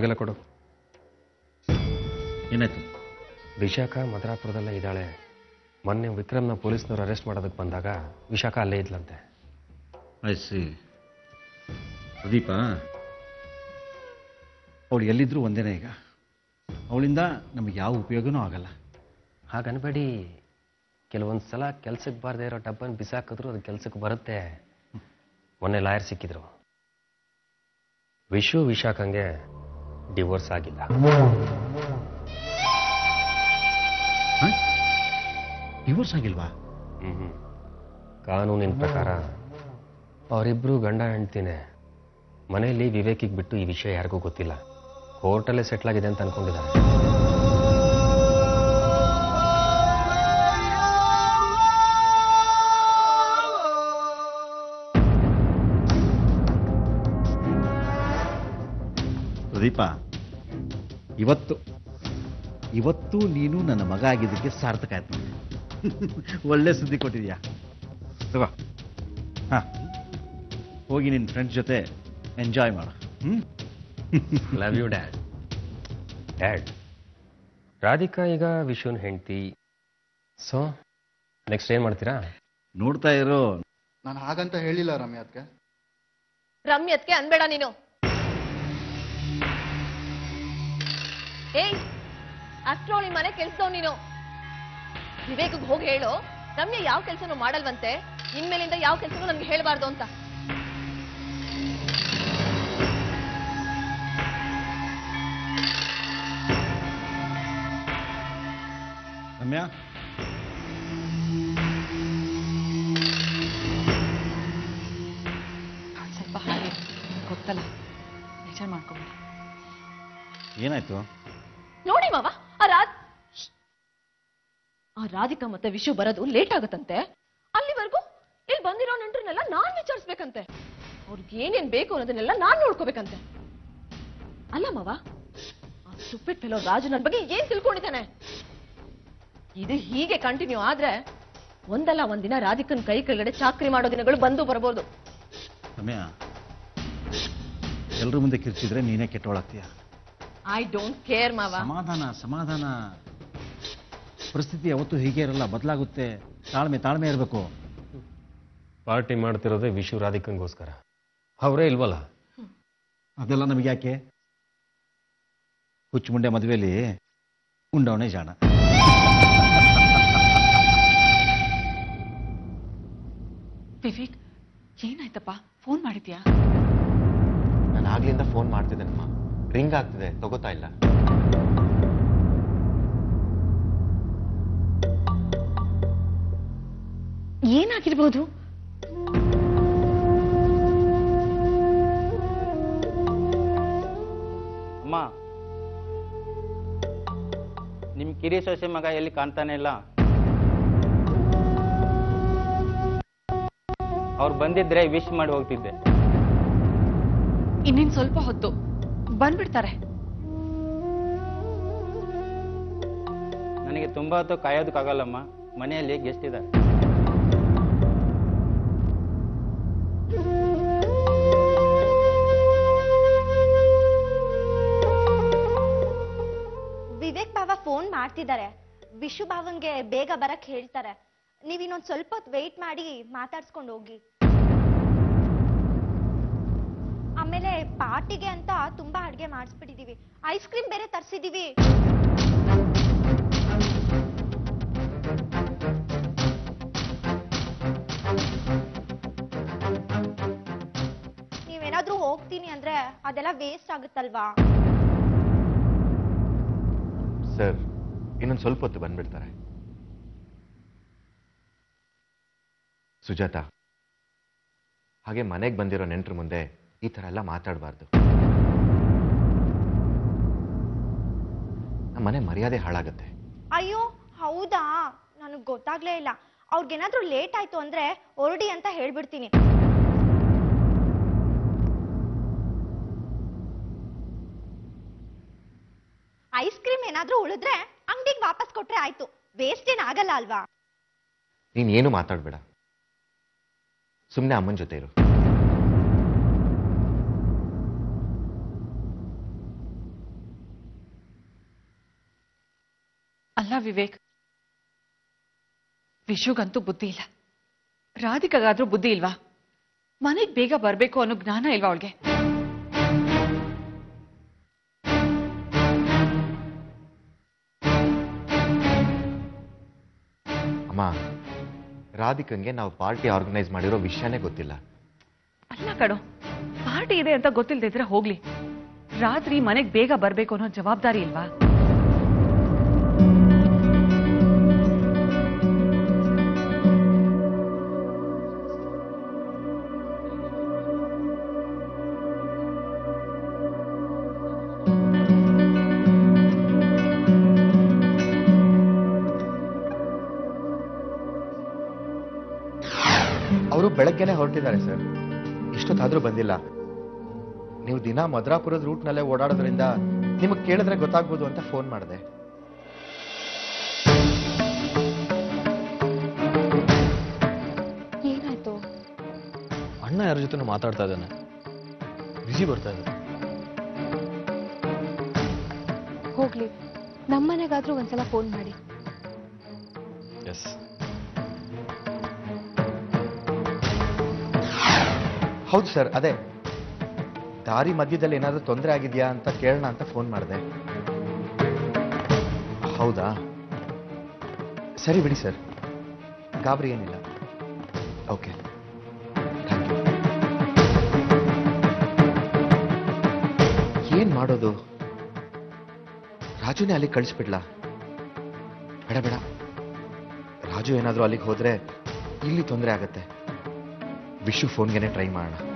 ಅವ್ರಿಗೆಲ್ಲ ಕೊಡು. ಏನಾಯ್ತು? ವಿಶಾಖ ಮದ್ರಾಪುರದಲ್ಲೇ ಇದ್ದಾಳೆ. ಮೊನ್ನೆ ವಿಕ್ರಮ್ನ ಪೊಲೀಸ್ನವ್ರು ಅರೆಸ್ಟ್ ಮಾಡೋದಕ್ಕೆ ಬಂದಾಗ ವಿಶಾಖ ಅಲ್ಲೇ ಇದ್ಲಂತೆ. ಸಿ ಪ್ರದೀಪ ಅವಳು ಎಲ್ಲಿದ್ರು ಒಂದೇನೇ ಈಗ. ಅವಳಿಂದ ನಮಗೆ ಯಾವ ಉಪಯೋಗನೂ ಆಗಲ್ಲ. ಹಾಗನ್ಬೇಡಿ. ಕೆಲವೊಂದು ಸಲ ಕೆಲ್ಸಕ್ಕೆ ಬಾರದೇ ಇರೋ ಡಬ್ಬನ್ ಬಿಸಾಕಿದ್ರು ಅದು ಕೆಲ್ಸಕ್ಕೆ ಬರುತ್ತೆ. ಮೊನ್ನೆ ಲಾಯರ್ ಸಿಕ್ಕಿದ್ರು. ವಿಶು ವಿಶಾಖಂಗೆ ಡಿವೋರ್ಸ್ ಆಗಿಲ್ಲ ಡಿವೋರ್ಸ್ ಆಗಿಲ್ವಾ? ಹ್ಞೂ ಕಾನೂನಿನ ಪ್ರಕಾರ ಅವರಿಬ್ರು ಗಂಡ ಹೆಂಡ್ತಿನೇ ಮನೆಯಲ್ಲಿ ವಿವೇಕಿಗೆ ಬಿಟ್ಟು ಈ ವಿಷಯ ಯಾರಿಗೂ ಗೊತ್ತಿಲ್ಲ. ಕೋರ್ಟಲ್ಲೇ ಸೆಟ್ಲ್ ಆಗಿದೆ ಅಂತ ಅನ್ಕೊಂಡಿದ್ದಾರೆ. ಪ್ರದೀಪ ಇವತ್ತು ಇವತ್ತು ನೀನು ನನ್ನ ಮಗ ಆಗಿದ್ದಕ್ಕೆ ಸಾರ್ಥಕ ಆಯ್ತು. ನೋಡಿ. ಒಳ್ಳೆ ಸುದ್ದಿ ಕೊಟ್ಟಿದ್ಯಾ? ತಗೋ ಹಾಂ. ಹೋಗಿ ನಿನ್ನ ಫ್ರೆಂಡ್ಸ್ ಜೊತೆ ಎಂಜಾಯ್ ಮಾಡು. ಹ್ಞೂ love you dad dad Radhika ಈಗ ವಿಶುನ್ ಹೆಂಡ್ತಿ. ಸೊ ನೆಕ್ಸ್ಟ್ ಏನು ಮಾಡ್ತೀರಾ? ನೋಡ್ತಾ ಇರೋ ನಾನು ಹಾಗಂತ ಹೇಳಿಲ್ಲ ರಮ್ಯಾತ್ಗೆ. ರಮ್ಯತ್ಗೆ ಅನ್ಬೇಡ ನೀನು. ಏಯ್ ಅಷ್ಟ್ರೋಳಿ ಮನೆ ಕೆಲ್ಸದವ್ ನೀನು. ವಿವೇಕಗ್ ಹೋಗಿ ಹೇಳು ರಮ್ಯ ಯಾವ ಕೆಲ್ಸನೂ ಮಾಡಲ್ವಂತೆ ಇನ್ಮೇಲಿಂದ ಯಾವ ಕೆಲ್ಸನೂ ನನ್ಗೆ ಹೇಳ್ಬಾರ್ದು ಅಂತ. ರಮ್ಯಾ? ಸ್ವಲ್ಪ ಹಾಗೆ ಗೊತ್ತಲ್ಲ. ಬೇಜಾರು ಮಾಡ್ಕೊಬೇಡಿ. ಏನಾಯ್ತು? ನೋಡಿ ಮಾವ, ಆ ರಾಧ ಆ ರಾಧಿಕಾ ಮತ್ತೆ ವಿಶು ಬರೋದು ಲೇಟ್ ಆಗುತ್ತಂತೆ. ಅಲ್ಲಿವರೆಗೂ ಇಲ್ಲಿ ಬಂದಿರೋ ನೆಂಟ್ರನ್ನೆಲ್ಲ ನಾನ್ ವಿಚಾರಿಸ್ಬೇಕಂತೆ. ಅವ್ರಿಗೆ ಏನೇನ್ ಬೇಕು ಅನ್ನೋದನ್ನೆಲ್ಲ ನಾನ್ ನೋಡ್ಕೋಬೇಕಂತೆ. ಅಲ್ಲ ಮಾವ, ಆ ಸುಪ್ಪಿಟ್ ಫೆಲೋ ರಾಜು ನನ್ ಬಗ್ಗೆ ಏನ್ ತಿಳ್ಕೊಂಡಿದ್ದಾನೆ? ಇದು ಹೀಗೆ ಕಂಟಿನ್ಯೂ ಆದ್ರೆ ಒಂದಲ್ಲ ಒಂದಿನ ರಾಧಿಕನ್ ಕೈ ಕೆಳಗಡೆ ಚಾಕ್ರಿ ಮಾಡೋ ದಿನಗಳು ಬಂದು ಬರಬಹುದು ರಮ್ಯಾ, ಎಲ್ರ ಮುಂದೆ ಕಿರ್ಚಿದ್ರೆ ನೀನೇ ಕೆಟ್ಟೋಳಾಗ್ತೀಯ? ಐ ಡೋಂಟ್ ಕೇರ್ ಮಾವ. ಸಮಾಧಾನ ಸಮಾಧಾನ. ಪರಿಸ್ಥಿತಿ ಯಾವತ್ತೂ ಹೀಗೆ ಇರಲ್ಲ. ಬದಲಾಗುತ್ತೆ. ತಾಳ್ಮೆ ತಾಳ್ಮೆ ಇರಬೇಕು. ಪಾರ್ಟಿ ಮಾಡ್ತಿರೋದೆ ವಿಶು ರಾಧಿಕಂಗೋಸ್ಕರ. ಅವರೇ ಇಲ್ವಲ್ಲ? ಅದೆಲ್ಲ ನಮಗೆ ಯಾಕೆ? ಹುಚ್ಚು ಮುಂಡೆ ಮದುವೆಯಲ್ಲಿ ಉಂಡವನೇ ಜಾಣ. ವಿವೇಕ್ ಏನಾಯ್ತಪ್ಪ? ಫೋನ್ ಮಾಡಿದ್ಯಾ? ನಾನು ಆಗ್ಲಿಂದ ಫೋನ್ ಮಾಡ್ತಿದ್ದೇನಮ್ಮ. ರಿಂಗ್ ಆಗ್ತಿದೆ ತಗೋತಾ ಇಲ್ಲ. ಏನಾಗಿರ್ಬೋದು? ಅಮ್ಮ ನಿಮ್ ಕಿರಿ ಸೊಸೆ ಮಗ ಎಲ್ಲಿ ಕಾಣ್ತಾನೆ ಇಲ್ಲ? ಅವ್ರು ಬಂದಿದ್ರೆ ವಿಶ್ ಮಾಡಿ ಹೋಗ್ತಿದ್ದೆ. ಇನ್ನೇನ್ ಸ್ವಲ್ಪ ಹೊತ್ತು. ಬಂದ್ಬಿಡ್ತಾರೆ. ನನಗೆ ತುಂಬಾ ಹೊತ್ತು ಕಾಯೋದಕ್ಕಾಗಲ್ಲಮ್ಮ ಮನೆಯಲ್ಲಿ ಗೆಸ್ಟ್ ಇದ್ದಾರೆ. ವಿವೇಕ್ ಬಾಬಾ ಫೋನ್ ಮಾಡ್ತಿದ್ದಾರೆ. ವಿಶು ಭಾವನ್ಗೆ ಬೇಗ ಬರಕ್ ಹೇಳ್ತಾರೆ. ನೀವ್ ಇನ್ನೊಂದ್ ಸ್ವಲ್ಪ ಹೊತ್ತು ವೆಯ್ಟ್ ಮಾಡಿ ಮಾತಾಡ್ಸ್ಕೊಂಡು ಹೋಗಿ. ಪಾರ್ಟಿಗೆ ಅಂತ ತುಂಬಾ ಅಡ್ಗೆ ಮಾಡಿಸ್ಬಿಟ್ಟಿದೀವಿ. ಐಸ್ ಕ್ರೀಮ್ ಬೇರೆ ತರ್ಸಿದೀವಿ. ನೀವೇನಾದ್ರೂ ಹೋಗ್ತೀನಿ ಅಂದ್ರೆ ಅದೆಲ್ಲ ವೇಸ್ಟ್ ಆಗುತ್ತಲ್ವಾ? ಸರ್ ಇನ್ನೊಂದು ಸ್ವಲ್ಪ ಹೊತ್ತು ಬಂದ್ಬಿಡ್ತಾರೆ. ಸುಜಾತ, ಹಾಗೆ ಮನೆಗೆ ಬಂದಿರೋ ನೆಂಟ್ರ ಮುಂದೆ ಈ ಥರ ಎಲ್ಲ ಮಾತಾಡಬಾರ್ದು. ನಮ್ಮ ಮನೆ ಮರ್ಯಾದೆ ಹಾಳಾಗುತ್ತೆ. ಅಯ್ಯೋ ಹೌದಾ? ನನಗೆ ಗೊತ್ತಾಗ್ಲೇ ಇಲ್ಲ. ಅವ್ರಿಗೇನಾದ್ರೂ ಲೇಟ್ ಆಯ್ತು ಅಂದ್ರೆ ಹೊರಡಿ ಅಂತ ಹೇಳ್ಬಿಡ್ತೀನಿ. ಐಸ್ ಕ್ರೀಮ್ ಏನಾದ್ರೂ ಉಳಿದ್ರೆ ಅಂಗಡಿಗೆ ವಾಪಸ್ ಕೊಟ್ರೆ ಆಯ್ತು. ವೇಸ್ಟ್ ಏನ್ ಆಗಲ್ಲ ಅಲ್ವಾ? ನೀನ್ ಏನು ಮಾತಾಡ್ಬೇಡ. ಸುಮ್ನೆ ಅಮ್ಮನ ಜೊತೆ ಇರು ಅಲ್ಲ ವಿವೇಕ್. ವಿಶುಗಂತೂ ಬುದ್ಧಿ ಇಲ್ಲ. ರಾಧಿಕಾಗಾದ್ರೂ ಬುದ್ಧಿ ಇಲ್ವಾ? ಮನೆಗೆ ಬೇಗ ಬರಬೇಕು ಅನ್ನೋ ಜ್ಞಾನ ಇಲ್ವಾ ಅವಳಿಗೆ? ಅಮ್ಮ ರಾಧಿಕಂಗೆ ನಾವು ಪಾರ್ಟಿ ಆರ್ಗನೈಸ್ ಮಾಡಿರೋ ವಿಷಯನೇ ಗೊತ್ತಿಲ್ಲ. ಅಲ್ಲ ಕಡು ಪಾರ್ಟಿ ಇದೆ ಅಂತ ಗೊತ್ತಿಲ್ದಿದ್ರೆ ಹೋಗ್ಲಿ. ರಾತ್ರಿ ಮನೆಗೆ ಬೇಗ ಬರಬೇಕು ಅನ್ನೋ ಜವಾಬ್ದಾರಿ ಇಲ್ವಾ? ಬೆಳಗ್ಗೆನೆ ಹೊರಟಿದ್ದಾರೆ ಸರ್ ಇಷ್ಟೊತ್ತಾದ್ರೂ ಬಂದಿಲ್ಲ. ನೀವು ದಿನ ಮದ್ರಾಪುರದ ರೂಟ್ನಲ್ಲೇ ಓಡಾಡೋದ್ರಿಂದ ನಿಮಗೆ ಕೇಳಿದ್ರೆ ಗೊತ್ತಾಗ್ಬೋದು ಅಂತ ಫೋನ್ ಮಾಡಿದೆ. ಏನಾಯ್ತು? ಅಣ್ಣ ಯಾರ ಜೊತೆ ಮಾತಾಡ್ತಾ ಇದ್ದಾನೆ. ಬಿಸಿ ಬರ್ತಾ ಇದೆ ಹೋಗ್ಲಿ. ನಮ್ಮನೆಗಾದ್ರೂ ಒಂದ್ಸಲ ಫೋನ್ ಮಾಡಿ. ಎಸ್ ಹೌದು ಸರ್, ಅದೇ. ದಾರಿ ಮಧ್ಯದಲ್ಲಿ ಏನಾದರೂ ತೊಂದರೆ ಆಗಿದೆಯಾ ಅಂತ ಕೇಳೋಣ ಅಂತ ಫೋನ್ ಮಾಡಿದೆ. ಹೌದಾ? ಸರಿ ಬಿಡಿ ಸರ್. ಗಾಬರಿ ಏನಿಲ್ಲ. ಓಕೆ. ಏನು ಮಾಡೋದು? ರಾಜುನೇ ಅಲ್ಲಿಗೆ ಕಳಿಸ್ಬಿಡ್ಲಾ? ಬೇಡ ಬೇಡ. ರಾಜು ಏನಾದರೂ ಅಲ್ಲಿಗೆ ಹೋದರೆ ಇಲ್ಲಿ ತೊಂದರೆ ಆಗತ್ತೆ. വിഷു ഫോൺ ട്രൈ ട്രൈമാണ്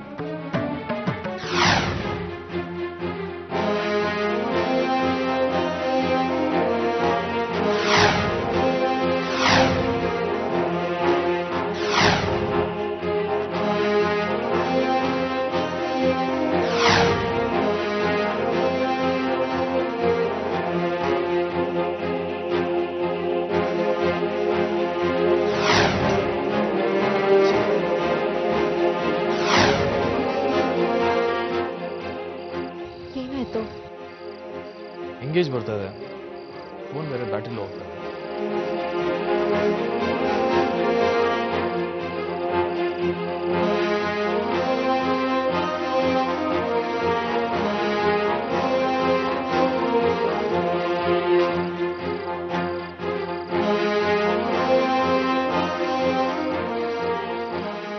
ಎಂಗೇಜ್ ಬರ್ತಾ ಇದೆ ಫೋನ್ ಬೇರೆ ಬ್ಯಾಟ್ರಿ ಹೋಗ್ತಾ ಇದೆ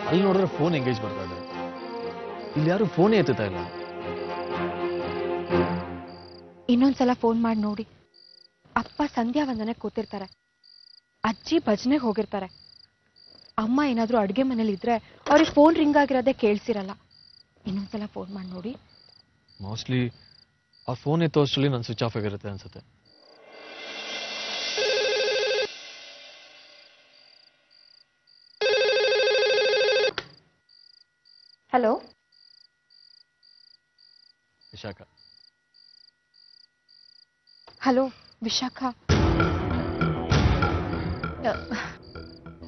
ಅಲ್ಲಿ ನೋಡಿದ್ರೆ ಫೋನ್ ಎಂಗೇಜ್ ಬರ್ತಾ ಇದೆ ಇಲ್ಲಿ ಯಾರು ಫೋನೇ ಎತ್ತುತ್ತಾ ಇಲ್ಲ. ಇನ್ನೊಂದ್ಸಲ ಫೋನ್ ಮಾಡಿ ನೋಡಿ. ಅಪ್ಪ ಸಂಧ್ಯಾ ವಂದನೆ ಕೂತಿರ್ತಾರೆ. ಅಜ್ಜಿ ಭಜನೆಗೆ ಹೋಗಿರ್ತಾರೆ. ಅಮ್ಮ ಏನಾದ್ರೂ ಅಡುಗೆ ಮನೇಲಿ ಇದ್ರೆ ಅವ್ರಿಗೆ ಫೋನ್ ರಿಂಗ್ ಆಗಿರೋದೇ ಕೇಳಿಸಿರಲ್ಲ. ಇನ್ನೊಂದ್ಸಲ ಫೋನ್ ಮಾಡಿ ನೋಡಿ. ಮೋಸ್ಟ್ಲಿ ಆ ಫೋನ್ ಎತ್ತೋ ಅಷ್ಟರಲ್ಲಿ ನನ್ನ ಸ್ವಿಚ್ ಆಫ್ ಆಗಿರುತ್ತೆ ಅನ್ಸುತ್ತೆ ಹಲೋ ವಿಶಾಖ ಹಲೋ, ವಿಶಾಖ.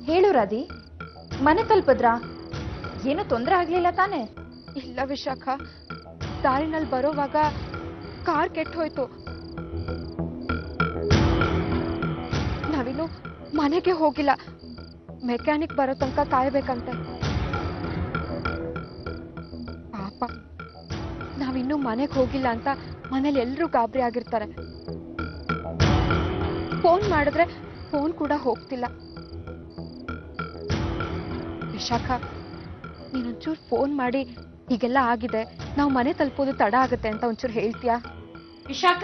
ಹೇಳು ರಾಧಿ, ಮನೆ ತಲುಪದ್ರಾ? ಏನು ತೊಂದರೆ ಆಗ್ಲಿಲ್ಲ ತಾನೆ? ಇಲ್ಲ ವಿಶಾಖ, ದಾರಿನಲ್ಲಿ ಬರೋವಾಗ ಕಾರ್ ಕೆಟ್ಟ ಹೋಯ್ತು. ನಾವಿನ್ನು ಮನೆಗೆ ಹೋಗಿಲ್ಲ. ಮೆಕ್ಯಾನಿಕ್ ಬರೋ ತನಕ ಕಾಯ್ಬೇಕಂತೆ. ಪಾಪ, ನಾವಿನ್ನೂ ಮನೆಗೆ ಹೋಗಿಲ್ಲ ಅಂತ ಮನೇಲಿ ಎಲ್ಲರೂ ಗಾಬರಿ ಆಗಿರ್ತಾರೆ. ಫೋನ್ ಮಾಡಿದ್ರೆ ಫೋನ್ ಕೂಡ ಹೋಗ್ತಿಲ್ಲ. ವಿಶಾಖ ನೀನೊಂಚೂರು ಫೋನ್ ಮಾಡಿ ಹೀಗೆಲ್ಲ ಆಗಿದೆ. ನಾವು ಮನೆ ತಲುಪೋದು ತಡ ಆಗುತ್ತೆ ಅಂತ ಒಂಚೂರು ಹೇಳ್ತೀಯಾ? ವಿಶಾಖ?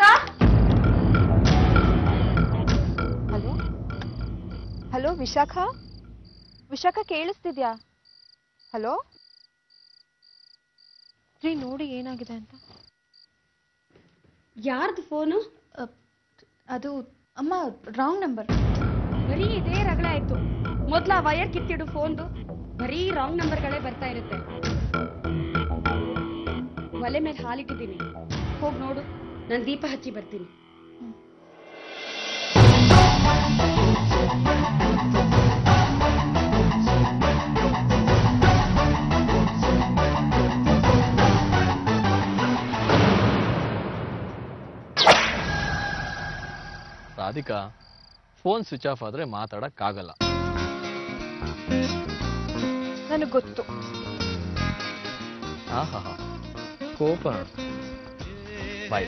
ಹಲೋ? ಹಲೋ ವಿಶಾಖ? ವಿಶಾಖ ಕೇಳಿಸ್ತಿದ್ಯಾ? ಹಲೋ? ರೀ ನೋಡಿ ಏನಾಗಿದೆ ಅಂತ. ಯಾರ್ದು ಫೋನು? ಅದು ಅಮ್ಮ ರಾಂಗ್ ನಂಬರ್ ಬರೀ ಇದೇ ರಗಳ ಆಯ್ತು. ಮೊದ್ಲ ವೈರ್ ಕಿತ್ತಿಡು ಫೋನ್ದು ಬರೀ ರಾಂಗ್ ನಂಬರ್ಗಳೇ ಬರ್ತಾ ಇರುತ್ತೆ. ಒಲೆ ಮೇಲೆ ಹಾಲಿಟ್ಟಿದ್ದೀನಿ. ಹೋಗಿ ನೋಡು. ನಾನು ದೀಪ ಹಚ್ಚಿ ಬರ್ತೀನಿ. ರಾಧಿಕಾ ಫೋನ್ ಸ್ವಿಚ್ ಆಫ್ ಆದ್ರೆ ಮಾತಾಡಕ್ಕಾಗಲ್ಲ. ನನಗೆ ಗೊತ್ತು ಆಹಾ ಕೋಪ. ಬಾಯ್.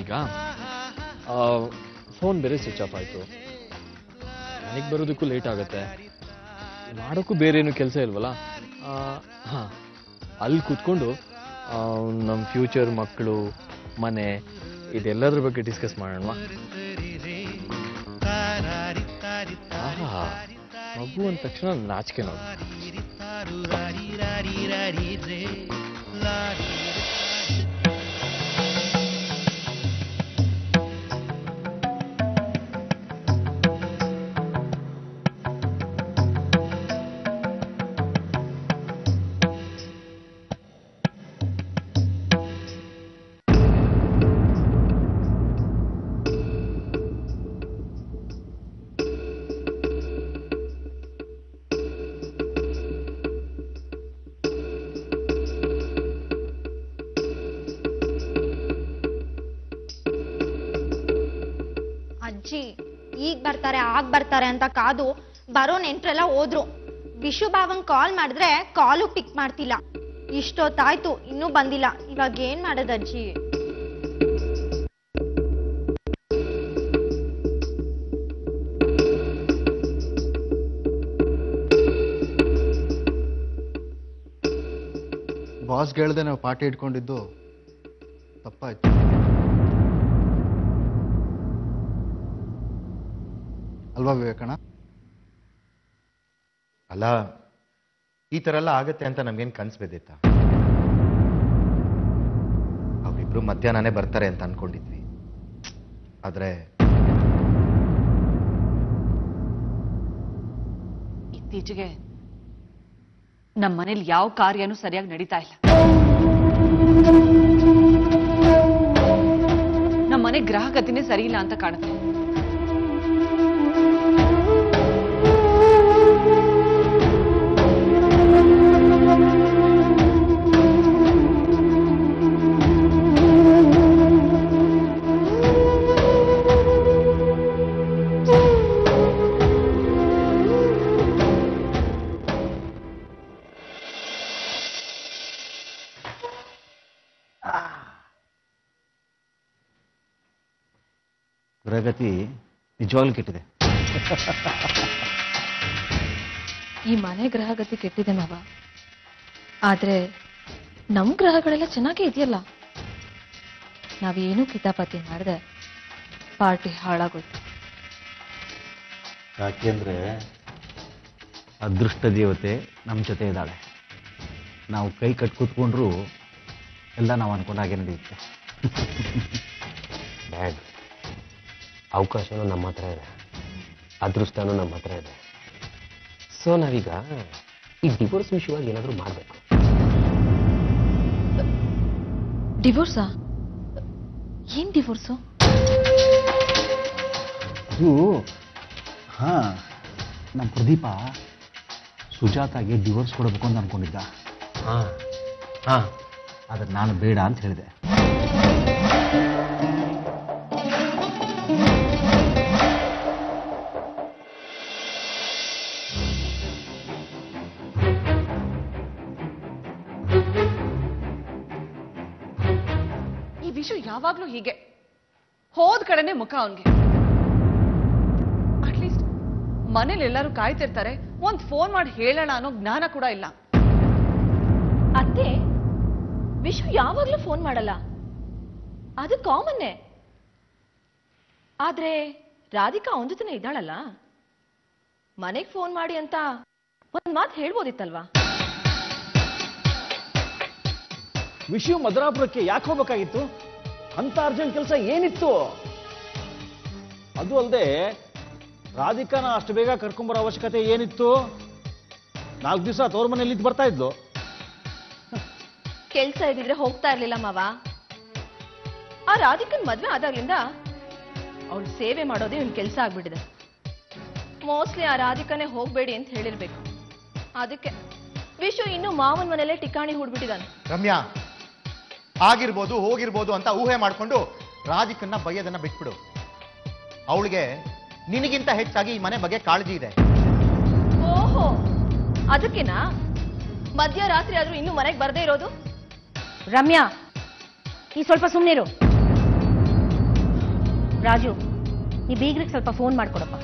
ಈಗ ಫೋನ್ ಬೇರೆ ಸ್ವಿಚ್ ಆಫ್ ಆಯಿತು. ನನಗೆ ಬರೋದಕ್ಕೂ ಲೇಟ್ ಆಗುತ್ತೆ. ಮಾಡೋಕ್ಕೂ ಬೇರೆ ಏನು ಕೆಲಸ ಇಲ್ವಲ್ಲ? ಹಾಂ. ಅಲ್ಲಿ ಕೂತ್ಕೊಂಡು ನಮ್ಮ ಫ್ಯೂಚರ್ ಮಕ್ಕಳು ಮನೆ ಇದೆಲ್ಲದ್ರ ಬಗ್ಗೆ ಡಿಸ್ಕಸ್ ಮಾಡೋಣವಾ? ಮಗು ಅಂದ ತಕ್ಷಣ ನಾಚಿಕೆ ನೋಡು ಬರ್ತಾರೆ ಬರ್ತಾರೆ ಅಂತ ಕಾದು ಬರೋ ನೆಂಟ್ರೆಲ್ಲ ಹೋದ್ರು. ವಿಶು ಬಾವಂಗ್ ಕಾಲ್ ಮಾಡಿದ್ರೆ ಕಾಲು ಪಿಕ್ ಮಾಡ್ತಿಲ್ಲ. ಇಷ್ಟೊತ್ತಾಯ್ತು, ಇನ್ನೂ ಬಂದಿಲ್ಲ. ಇವಾಗ ಏನ್ ಮಾಡೋದು ಅಜ್ಜಿ? ಬಾಸ್ ಹೇಳ್ದೆ ನಾವು ಪಾಠ ಇಟ್ಕೊಂಡಿದ್ದು ತಪ್ಪಾಯ್ತು. ಅಲ್ವಾ ವಿವೇಕಣ ಅಲ್ಲ ಈ ಥರ ಎಲ್ಲ ಆಗತ್ತೆ ಅಂತ ನಮ್ಗೇನು ಕನ್ಸು ಬಿದ್ದಿತ್ತ ಅವರಿಬ್ರು ಮಧ್ಯಾಹ್ನನೇ ಬರ್ತಾರೆ ಅಂತ ಅನ್ಕೊಂಡಿದ್ವಿ. ಆದ್ರೆ ಇತ್ತೀಚೆಗೆ ನಮ್ಮ ಮನೇಲಿ ಯಾವ ಕಾರ್ಯನೂ ಸರಿಯಾಗಿ ನಡೀತಾ ಇಲ್ಲ. ನಮ್ಮ ಮನೆ ಗ್ರಾಹಕತೆನೇ ಸರಿ ಇಲ್ಲ ಅಂತ ಕಾಣುತ್ತೆ. ಪ್ರಗತಿ ನಿಜವಾಗ್ಲೂ ಕೆಟ್ಟಿದೆ. ಈ ಮನೆ ಗ್ರಹಗತಿ ಕೆಟ್ಟಿದೆ ಮಾವ. ಆದ್ರೆ ನಮ್ ಗ್ರಹಗಳೆಲ್ಲ ಚೆನ್ನಾಗೇ ಇದೆಯಲ್ಲ? ನಾವೇನು ಕಿತಾಪತಿ ಮಾಡಿದೆ ಪಾರ್ಟಿ ಹಾಳಾಗುತ್ತೆ ಯಾಕೆಂದ್ರೆ ಅದೃಷ್ಟ ದೇವತೆ ನಮ್ಮ ಜೊತೆ ಇದ್ದಾಳೆ. ನಾವು ಕೈ ಕಟ್ ಕೂತ್ಕೊಂಡ್ರು ಎಲ್ಲ ನಾವು ಅನ್ಕೊಂಡ ಹಾಗೆ ನಡೆಯುತ್ತೆ. ಡ್ಯಾಡ್ ಅವಕಾಶನೂ ನಮ್ಮ ಹತ್ರ ಇದೆ. ಅದೃಷ್ಟನೂ ನಮ್ಮ ಹತ್ರ ಇದೆ. ಸೊ ನಾವೀಗ ಈ ಡಿವೋರ್ಸ್ ವಿಷಯವಾಗಿ ಏನಾದರೂ ಮಾಡಬೇಕು. ಡಿವೋರ್ಸಾ ಏನು ಡಿವೋರ್ಸು ಅದು ಹಾ ನಮ್ಮ ಪ್ರದೀಪ ಸುಜಾತಾಗೆ ಡಿವೋರ್ಸ್ ಕೊಡಬೇಕು ಅಂತ ಅನ್ಕೊಂಡಿದ್ದ. ಹಾಂ ಹಾಂ. ಆದ್ರೆ ನಾನು ಬೇಡ ಅಂತ ಹೇಳಿದೆ. ಈ ವಿಷಯ ಯಾವಾಗ್ಲೂ ಹೀಗೆ. ಹೋದ್ ಕಡೆನೆ ಮುಖ ಅವನ್ಗೆ. ಅಟ್ಲೀಸ್ಟ್ ಮನೇಲಿ ಎಲ್ಲರೂ ಕಾಯ್ತಿರ್ತಾರೆ. ಒಂದ್ ಫೋನ್ ಮಾಡಿ ಹೇಳೋಣ ಅನ್ನೋ ಜ್ಞಾನ ಕೂಡ ಇಲ್ಲ. ಅತ್ತೆ ವಿಶ್ವ ಯಾವಾಗ್ಲೂ ಫೋನ್ ಮಾಡಲ್ಲ. ಅದು ಕಾಮನ್ನೇ. ಆದ್ರೆ ರಾಧಿಕಾ ಒಂದು ದಿನ ಇದ್ದಾಳಲ್ಲ? ಮನೆಗ್ ಫೋನ್ ಮಾಡಿ ಅಂತ ಒಂದ್ ಮಾತು ಹೇಳ್ಬೋದಿತ್ತಲ್ವಾ? ವಿಶು ಮಧುರಾಪುರಕ್ಕೆ ಯಾಕೆ ಹೋಗ್ಬೇಕಾಗಿತ್ತು? ಅಂತ ಅರ್ಜೆಂಟ್ ಕೆಲಸ ಏನಿತ್ತು? ಅದು ಅಲ್ಲದೆ ರಾಧಿಕಾನ ಅಷ್ಟು ಬೇಗ ಕರ್ಕೊಂಬರೋ ಅವಶ್ಯಕತೆ ಏನಿತ್ತು? ನಾಲ್ಕು ದಿವಸ ತೋರ್ ಮನೇಲಿ ಇದ್ದು ಬರ್ತಾ ಇದ್ಲು. ಕೆಲಸ ಇದ್ದಿದ್ರೆ ಹೋಗ್ತಾ ಇರ್ಲಿಲ್ಲ ಮಾವ. ಆ ರಾಧಿಕನ್ ಮದ್ವೆ ಆದಾಗ್ಲಿಂದ ಅವಳು ಸೇವೆ ಮಾಡೋದೇ ಇವ್ನ ಕೆಲಸ ಆಗ್ಬಿಟ್ಟಿದೆ. ಮೋಸ್ಟ್ಲಿ ಆ ರಾಧಿಕನೇ ಹೋಗ್ಬೇಡಿ ಅಂತ ಹೇಳಿರ್ಬೇಕು. ಅದಕ್ಕೆ ವಿಶ್ವ ಇನ್ನು ಮಾವನ್ ಮನೇಲೆ ಟಿಕಾಣಿ ಹೂಡ್ಬಿಟ್ಟಿದ್ದಾನೆ ರಮ್ಯಾ ಆಗಿರ್ಬೋದು ಹೋಗಿರ್ಬೋದು ಅಂತ ಊಹೆ ಮಾಡಿಕೊಂಡು ರಾಧಿಕನ್ನ ಬೈಯೋದನ್ನ ಬಿಟ್ಬಿಡು. ಅವಳಿಗೆ ನಿನಗಿಂತ ಹೆಚ್ಚಾಗಿ ಈ ಮನೆ ಬಗ್ಗೆ ಕಾಳಜಿ ಇದೆ. ಓಹೋ ಅದಕ್ಕೆನಾ? ಮಧ್ಯರಾತ್ರಿ ಆದ್ರೂ ಇನ್ನೂ ಮನೆಗೆ ಬರದೇ ಇರೋದು? ರಮ್ಯಾ ಈ ಸ್ವಲ್ಪ ಸುಮ್ಮನಿರು ರಾಜು ಈ ಬೀಗ್ರಿಗೆ ಸ್ವಲ್ಪ ಫೋನ್ ಮಾಡ್ಕೊಡಪ್ಪ.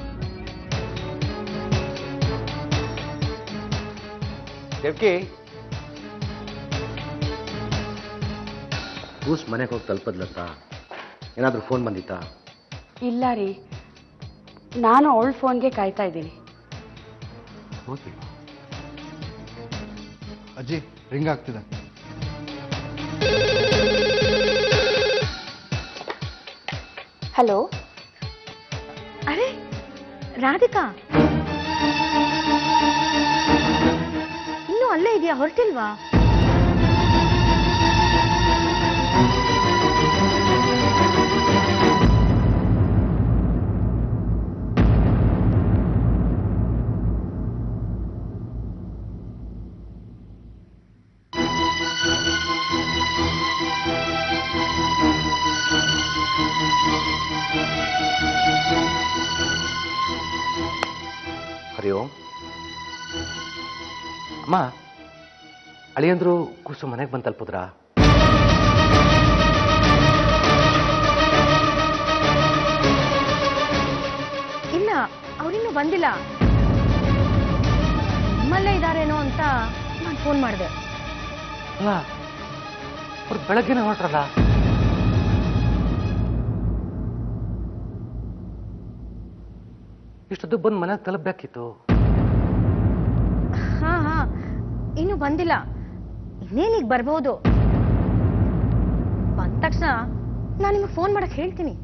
ದೇವ್ಕಿ ಕೂಸ್ ಮನೆಗೆ ಹೋಗಿ ತಲುಪದ್ಲತ್ತ ಏನಾದರೂ ಫೋನ್ ಬಂದಿತ್ತಾ? ಇಲ್ಲ ರೀ. ನಾನು ಅವಳ ಫೋನ್ಗೆ ಕಾಯ್ತಾ ಇದ್ದೀನಿ. ಓಕೆ. ಅಜ್ಜಿ ರಿಂಗ್ ಆಗ್ತಿದೆ. ಹಲೋ? ಅರೆ ರಾಧಿಕಾ? ಇನ್ನೂ ಅಲ್ಲೇ ಇದೆಯಾ? ಹೊರಟಿಲ್ವಾ? ಹರಿ ಓಂ ಅಮ್ಮ ಅಳಿಯಂದ್ರು ಕೂಸು ಮನೆಗೆ ಬಂದು ತಲುಪಿದ್ರಾ? ಇಲ್ಲ ಅವರಿನ್ನೂ ಬಂದಿಲ್ಲ. ನಿಮ್ಮಲ್ಲೇ ಇದಾರೇನೋ ಅಂತ ನಾನು ಫೋನ್ ಮಾಡಿದೆ. ಅಲ್ಲ ಅವ್ರು ಬೆಳಗ್ಗೆನೇ ಹೊರಟ್ರಲ್ಲ? ಇಷ್ಟೊತ್ತು ಬಂದ್ ಮನೆಗೆ ತಲುಪಬೇಕಿತ್ತು. ಹಾ ಹಾ. ಇನ್ನು ಬಂದಿಲ್ಲ. ಇನ್ನೇನೀಗ ಬರ್ಬೋದು? ಬಂದ ತಕ್ಷಣ ನಾನು ನಿಮಗೆ ಫೋನ್ ಮಾಡಕ್ ಹೇಳ್ತೀನಿ.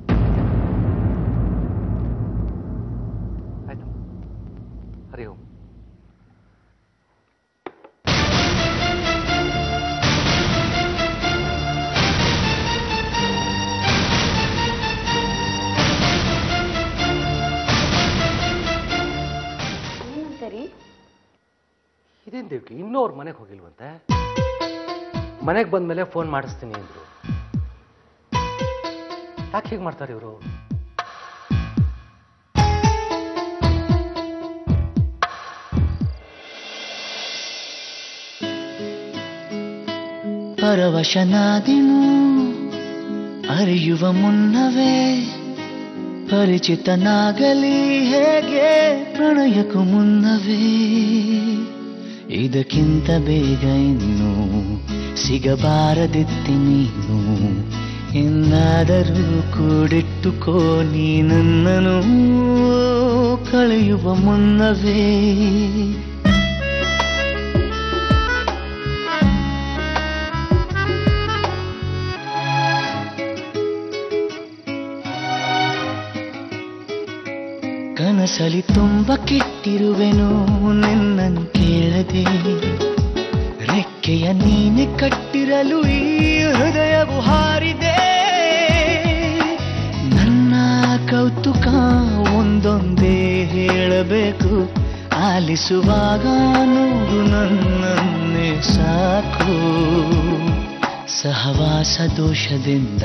ಇದೇನು ಇನ್ನೂ ಅವ್ರ ಮನೆಗೆ ಹೋಗಿಲ್ವಂತೆ? ಮನೆಗೆ ಬಂದ್ಮೇಲೆ ಫೋನ್ ಮಾಡಿಸ್ತೀನಿ ಅಂದರು. ಯಾಕೆ ಹೀಗೆ ಮಾಡ್ತಾರೆ ಇವರು? ಪರವಶನಾದಿನು, ಅರಿಯುವ ಮುನ್ನವೇ, ಪರಿಚಿತನಾಗಲಿ ಹೇಗೆ, ಪ್ರಣಯಕ್ಕೂ ಮುನ್ನವೇ. ಇದಕ್ಕಿಂತ ಬೇಗ ಇನ್ನು ಸಿಗಬಾರದಿತ್ತಿ ನೀನು. ಎನ್ನಾದರೂ ಕೂಡಿಟ್ಟುಕೋ ನೀನನ್ನನು ಕಳೆಯುವ ಮುನ್ನವೇ. ಕನಸಲಿ ತುಂಬ ಕೆಟ್ಟಿರುವೆನು ನಿನ್ನನ್ನು ಕೇಳದೆ. ರೆಕ್ಕೆಯ ನೀನೆ ಕಟ್ಟಿರಲು ಈ ಹೃದಯ ಹಾರಿದೆ. ನನ್ನ ಕೌತುಕ ಒಂದೊಂದೇ ಹೇಳಬೇಕು. ಆಲಿಸುವಾಗ ನೋಡು ನನ್ನನ್ನೇ ಸಾಕು. ಸಹವಾಸ ದೋಷದಿಂದ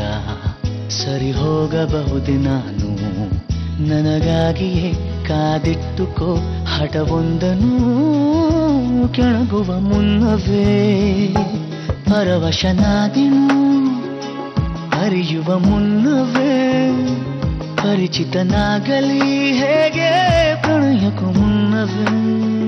ಸರಿ ಹೋಗಬಹುದೇ ನಾನು. ನನಗಾಗಿಯೇ ಕಾದಿಟ್ಟುಕೋ ಹಠವೊಂದನು ಕೆಣಗುವ ಮುನ್ನವೇ. ಪರವಶನಾದಿನು ಅರಿಯುವ ಮುನ್ನವೇ. ಪರಿಚಿತನಾಗಲಿ ಹೇಗೆ ಪ್ರಣಯಕ್ಕೂ ಮುನ್ನವೇ.